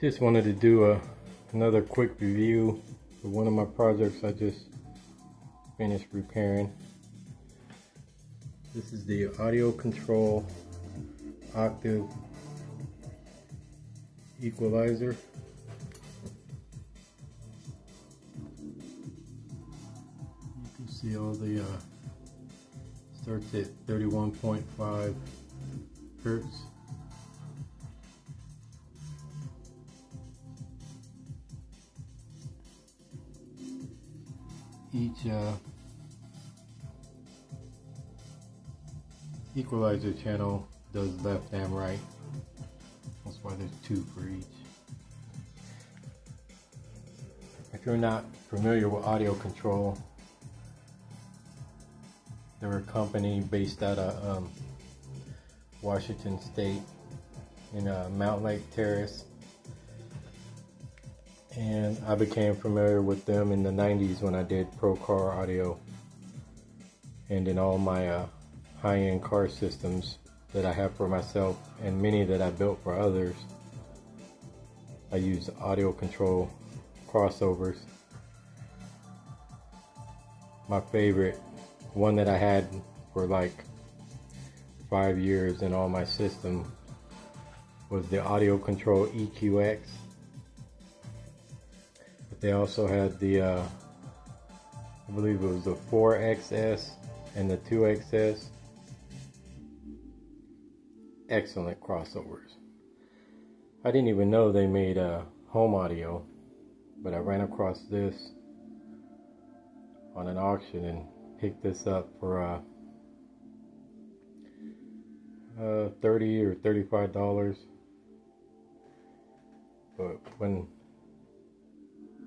Just wanted to do a another quick review for one of my projects I just finished repairing. This is the audio control octave equalizer. You can see all the uh, starts at 31.5 hertz each uh, equalizer channel does left and right. That's why there's two for each. If you're not familiar with audio control, they're a company based out of um, Washington State in uh, Mountlake Terrace and I became familiar with them in the 90s when I did Pro Car Audio and in all my uh, high-end car systems that I have for myself and many that I built for others. I use audio control crossovers. My favorite one that I had for like five years in all my system was the audio control EQX they also had the, uh, I believe it was the 4XS and the 2XS. Excellent crossovers. I didn't even know they made uh, home audio, but I ran across this on an auction and picked this up for uh, uh, 30 or 35 dollars but when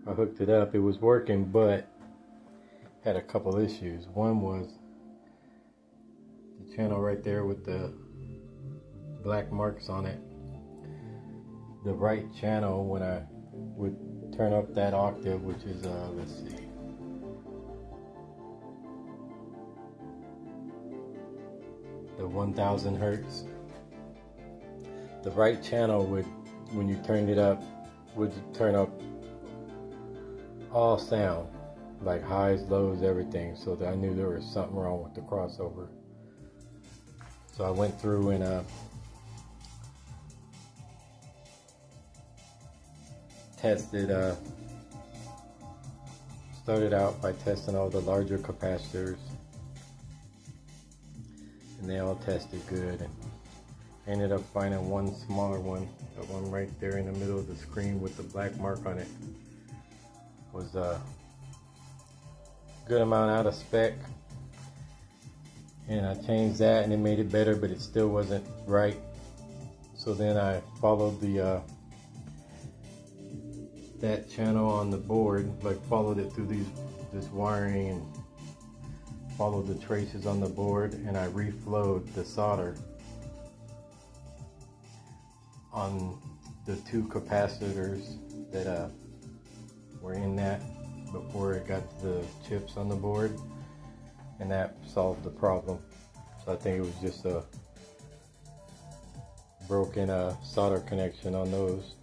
I hooked it up. It was working, but had a couple issues. One was the channel right there with the black marks on it. The right channel when I would turn up that octave, which is, uh, let's see. The 1000 hertz. The right channel would, when you turned it up, would turn up all sound, like highs, lows, everything, so that I knew there was something wrong with the crossover. So I went through and uh, tested, uh, started out by testing all the larger capacitors and they all tested good and ended up finding one smaller one, the one right there in the middle of the screen with the black mark on it was a good amount out of spec. And I changed that and it made it better but it still wasn't right. So then I followed the uh, that channel on the board like followed it through these this wiring and followed the traces on the board and I reflowed the solder on the two capacitors that uh, were in that before it got the chips on the board and that solved the problem. So I think it was just a broken uh, solder connection on those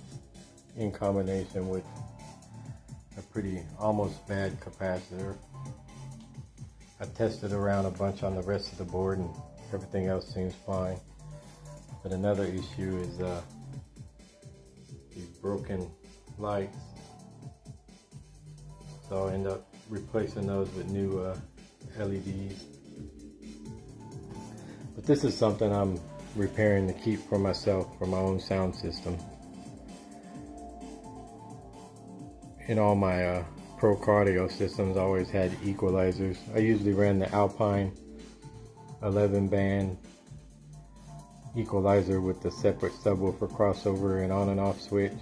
in combination with a pretty almost bad capacitor. I tested around a bunch on the rest of the board and everything else seems fine. But another issue is uh, broken lights so I'll end up replacing those with new uh, LEDs. But this is something I'm repairing to keep for myself for my own sound system. In all my uh, Pro Car Audio systems I always had equalizers. I usually ran the Alpine 11 band equalizer with the separate subwoofer crossover and on and off switch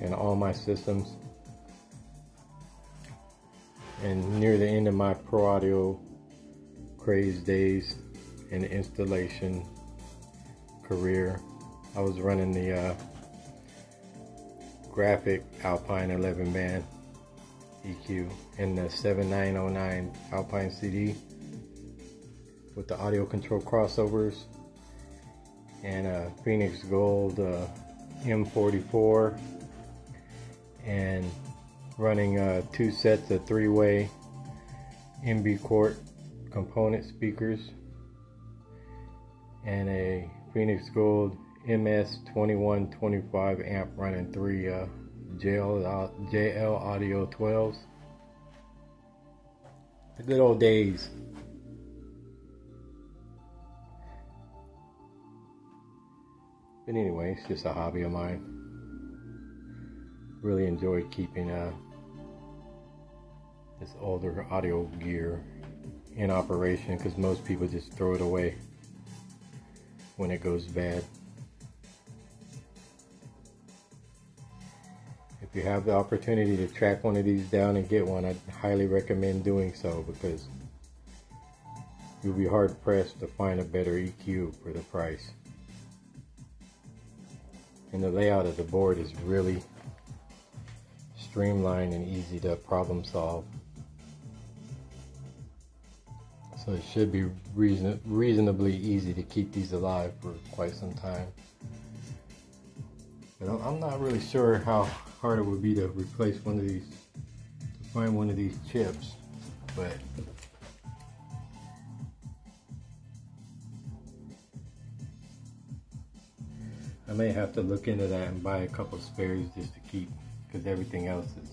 in all my systems and near the end of my pro audio craze days and installation career I was running the uh, graphic Alpine 11 band EQ and the 7909 Alpine CD with the audio control crossovers and a Phoenix Gold uh, M44 and running uh, two sets of three-way MB Quart component speakers and a Phoenix Gold MS 2125 amp running three uh, JL, uh, JL Audio 12s. The good old days. But anyway, it's just a hobby of mine. Really enjoyed keeping uh, this older audio gear in operation because most people just throw it away when it goes bad. If you have the opportunity to track one of these down and get one, I highly recommend doing so because you'll be hard pressed to find a better EQ for the price. And the layout of the board is really streamlined and easy to problem solve. So it should be reason reasonably easy to keep these alive for quite some time. But I'm not really sure how hard it would be to replace one of these, to find one of these chips, but I may have to look into that and buy a couple spares just to keep, because everything else is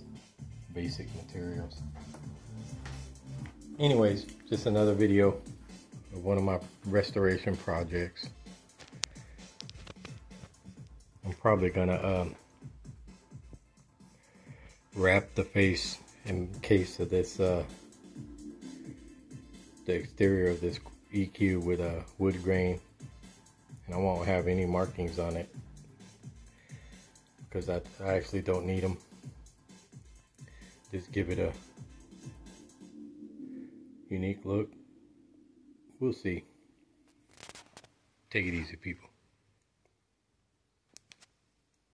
basic materials. Anyways, just another video of one of my restoration projects. I'm probably gonna um, wrap the face in case of this, uh, the exterior of this EQ with a wood grain and I won't have any markings on it because I, I actually don't need them just give it a unique look. We'll see. Take it easy people